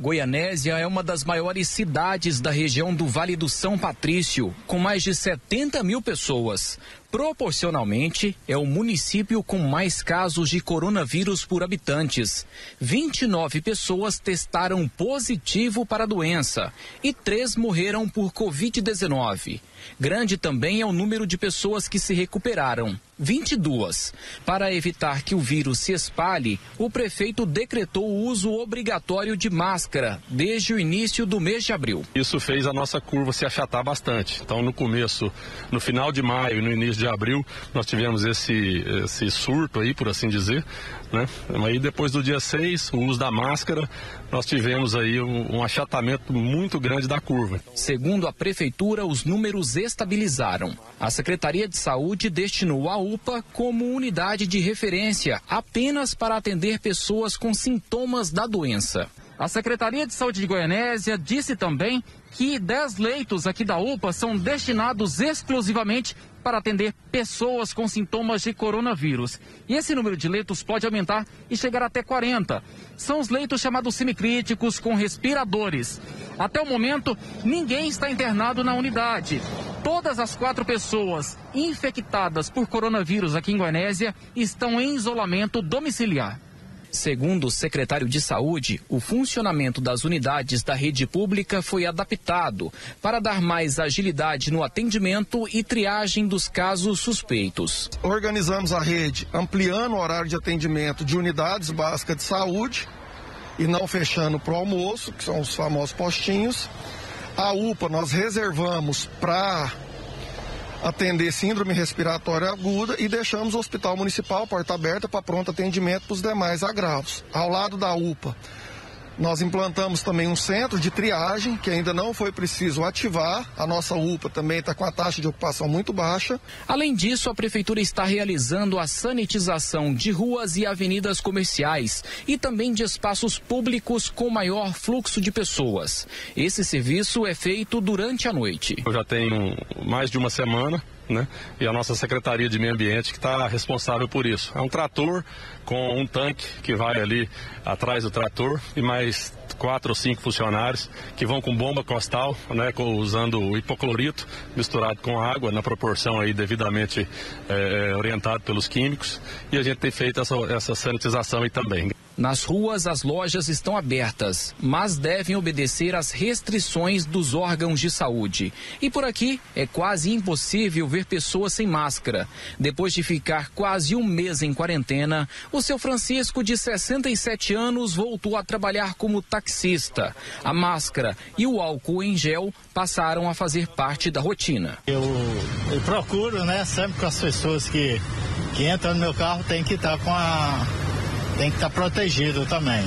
Goianésia é uma das maiores cidades da região do Vale do São Patrício, com mais de 70 mil pessoas. Proporcionalmente, é o município com mais casos de coronavírus por habitantes. 29 pessoas testaram positivo para a doença e três morreram por Covid-19. Grande também é o número de pessoas que se recuperaram. 22. Para evitar que o vírus se espalhe, o prefeito decretou o uso obrigatório de máscara desde o início do mês de abril. Isso fez a nossa curva se achatar bastante. Então, no começo, no final de maio e no início de abril, nós tivemos esse, esse surto aí, por assim dizer. Né? Aí depois do dia 6, o uso da máscara, nós tivemos aí um, um achatamento muito grande da curva. Segundo a prefeitura, os números estabilizaram. A Secretaria de Saúde destinou a UPA como unidade de referência apenas para atender pessoas com sintomas da doença. A Secretaria de Saúde de Goianésia disse também que 10 leitos aqui da UPA são destinados exclusivamente para atender pessoas com sintomas de coronavírus. E esse número de leitos pode aumentar e chegar até 40. São os leitos chamados semicríticos com respiradores. Até o momento, ninguém está internado na unidade. Todas as quatro pessoas infectadas por coronavírus aqui em Goianésia estão em isolamento domiciliar. Segundo o secretário de Saúde, o funcionamento das unidades da rede pública foi adaptado para dar mais agilidade no atendimento e triagem dos casos suspeitos. Organizamos a rede ampliando o horário de atendimento de unidades básicas de saúde e não fechando para o almoço, que são os famosos postinhos. A UPA nós reservamos para atender síndrome respiratória aguda e deixamos o Hospital Municipal porta aberta para pronto atendimento para os demais agravos. Ao lado da UPA, nós implantamos também um centro de triagem, que ainda não foi preciso ativar. A nossa UPA também está com a taxa de ocupação muito baixa. Além disso, a Prefeitura está realizando a sanitização de ruas e avenidas comerciais e também de espaços públicos com maior fluxo de pessoas. Esse serviço é feito durante a noite. Eu já tenho mais de uma semana né? E a nossa Secretaria de Meio Ambiente que está responsável por isso. É um trator com um tanque que vai ali atrás do trator e mais quatro ou cinco funcionários que vão com bomba costal, né, usando hipoclorito misturado com água na proporção aí devidamente é, orientado pelos químicos e a gente tem feito essa, essa sanitização aí também. Nas ruas, as lojas estão abertas, mas devem obedecer às restrições dos órgãos de saúde. E por aqui é quase impossível ver pessoas sem máscara. Depois de ficar quase um mês em quarentena, o seu Francisco, de 67 anos, voltou a trabalhar como taxista. A máscara e o álcool em gel passaram a fazer parte da rotina. Eu, eu procuro, né, sempre com as pessoas que, que entram no meu carro, tem que estar com a tem que estar tá protegido também.